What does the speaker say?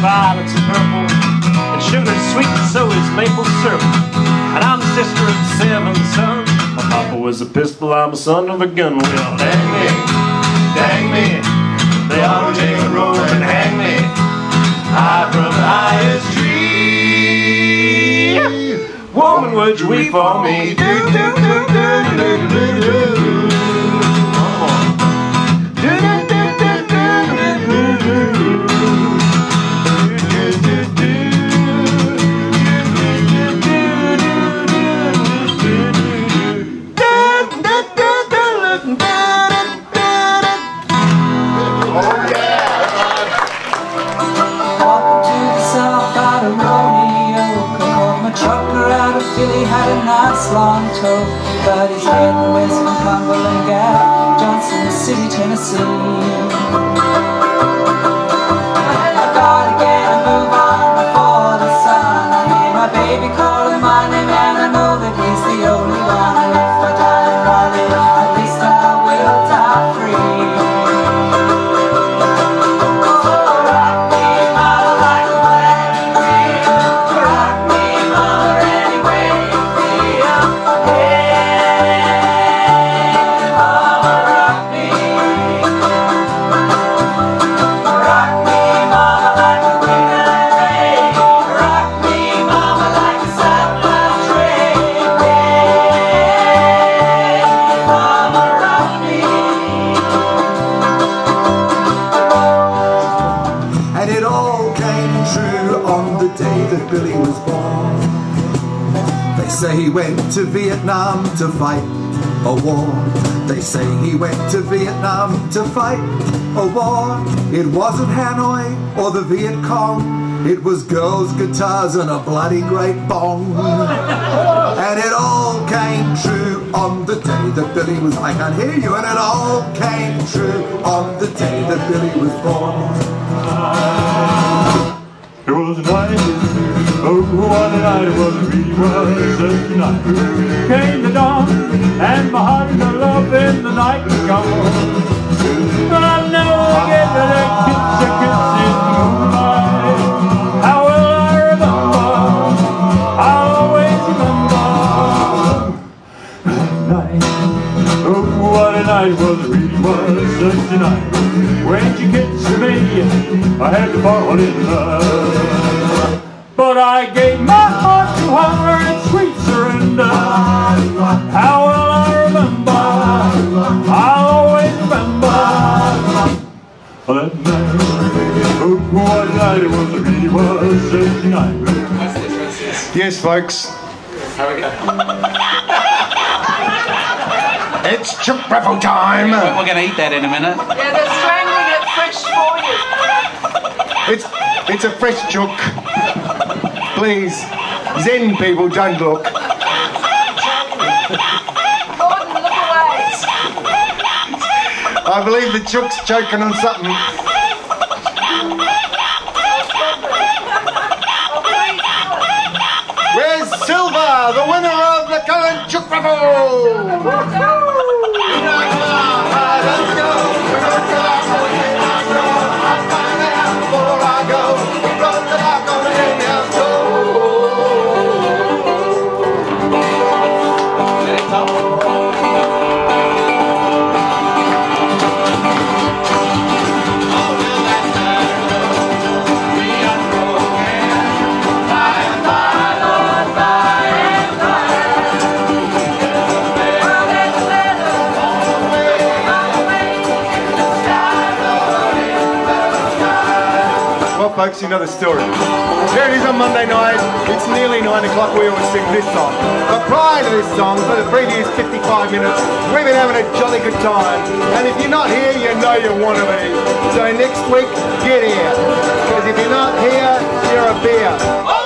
violets are purple, and sweet, so is maple syrup. And I'm the sister of seven sons. My papa was a pistol, I'm a son of a gun. Well, dang me, dang me, they ought to take a rope and hang me high from the highest tree. Would you for me? Do, do, do, do, do, do, do. Of had a nice long toe But he's heading west from Cumberland Gap Johnson City, Tennessee say he went to Vietnam to fight a war. They say he went to Vietnam to fight a war. It wasn't Hanoi or the Viet Cong. It was girls' guitars and a bloody great bong. And it all came true on the day that Billy was. I can't hear you. And it all came true on the day that Billy was born. What a night it was, it really was such a night. Came the dawn, and my heart and love in the night gone. But I'll never forget that kiss, a kiss in the moonlight. How will I remember? I'll always remember that night. Oh, what a night was, really was such a night. When you kissed me, I had to fall in love. But I gave my heart to her in sweet surrender. How will I remember? I'll always remember that night. Oh, what a night it was, it really was such a night. Yes, folks. It's Chook Raffle time. We're going to eat that in a minute. Yeah, they're strangling it fresh for you. It's it's a fresh chook. Please, Zen people, don't look. Gordon, look away. I believe the chook's choking on something. Where's Silver, the winner of the current chook raffle? Folks, you know the story. Here it is on Monday night. It's nearly 9 o'clock. We always sing this song. But prior to this song, for the previous 55 minutes, we've been having a jolly good time. And if you're not here, you know you want to be. So next week, get here. Because if you're not here, you're a beer.